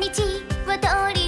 道を通り